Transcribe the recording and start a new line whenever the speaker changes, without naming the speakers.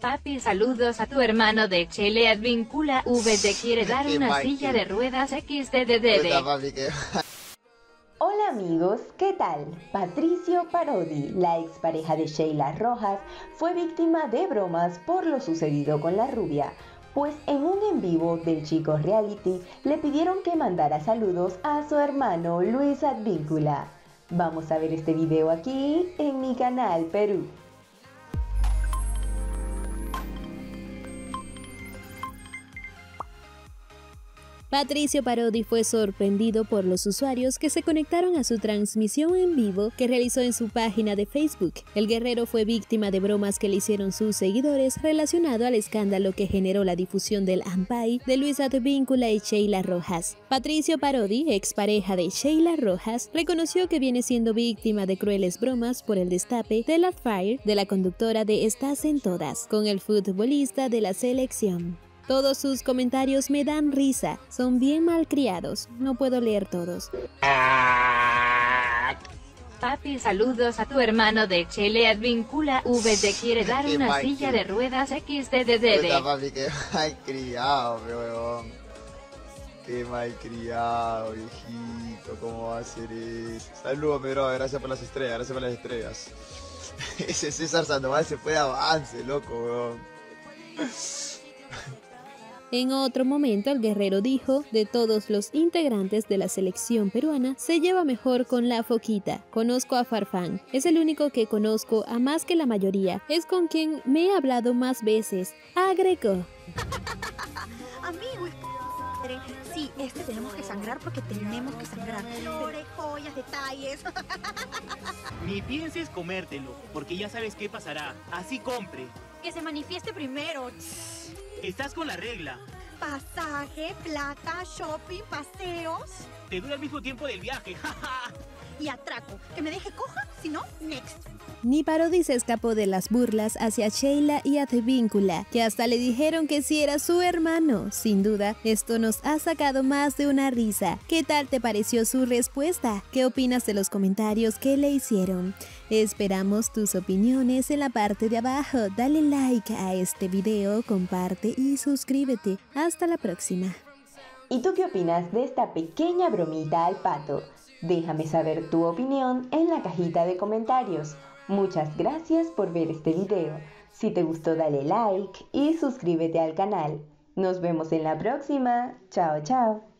Papi, saludos a tu hermano de Chile Advíncula. V te quiere dar una silla de ruedas XDDD.
Hola amigos, ¿qué tal? Patricio Parodi, la expareja de Sheila Rojas, fue víctima de bromas por lo sucedido con la rubia, pues en un en vivo del Chico Reality le pidieron que mandara saludos a su hermano Luis Advíncula. Vamos a ver este video aquí en mi canal Perú.
Patricio Parodi fue sorprendido por los usuarios que se conectaron a su transmisión en vivo que realizó en su página de Facebook. El guerrero fue víctima de bromas que le hicieron sus seguidores relacionado al escándalo que generó la difusión del Ampay de Luis Advíncula y Sheila Rojas. Patricio Parodi, expareja de Sheila Rojas, reconoció que viene siendo víctima de crueles bromas por el destape de la Fire de la conductora de Estás en Todas con el futbolista de la selección. Todos sus comentarios me dan risa, son bien malcriados, no puedo leer todos.
Papi, saludos a tu hermano de Chile Advíncula. V te quiere dar una silla de ruedas XDDD.
papi, que mal criado, pe, weón. Qué mal criado, viejito. ¿Cómo va a ser eso? Saludos, bro. Gracias por las estrellas, gracias por las estrellas. Ese César Sandoval se fue de avance, loco, weón.
En otro momento, el guerrero dijo, de todos los integrantes de la selección peruana, se lleva mejor con la foquita. Conozco a Farfán, es el único que conozco a más que la mayoría, es con quien me he hablado más veces, agregó.
Amigo. Sí, este tenemos que sangrar porque tenemos que sangrar. Flores, joyas, detalles.
Ni pienses comértelo, porque ya sabes qué pasará. Así compre.
Que se manifieste primero.
Estás con la regla.
Pasaje, plata, shopping, paseos
Te dura el mismo tiempo del viaje.
y atraco. Que me deje coja, si no, next.
Ni Parodi se escapó de las burlas hacia Sheila y Advíncula, que hasta le dijeron que si era su hermano. Sin duda, esto nos ha sacado más de una risa. ¿Qué tal te pareció su respuesta? ¿Qué opinas de los comentarios que le hicieron? Esperamos tus opiniones en la parte de abajo. Dale like a este video, comparte y suscríbete. Hasta la próxima.
¿Y tú qué opinas de esta pequeña bromita al pato? Déjame saber tu opinión en la cajita de comentarios. Muchas gracias por ver este video. Si te gustó dale like y suscríbete al canal. Nos vemos en la próxima. Chao, chao.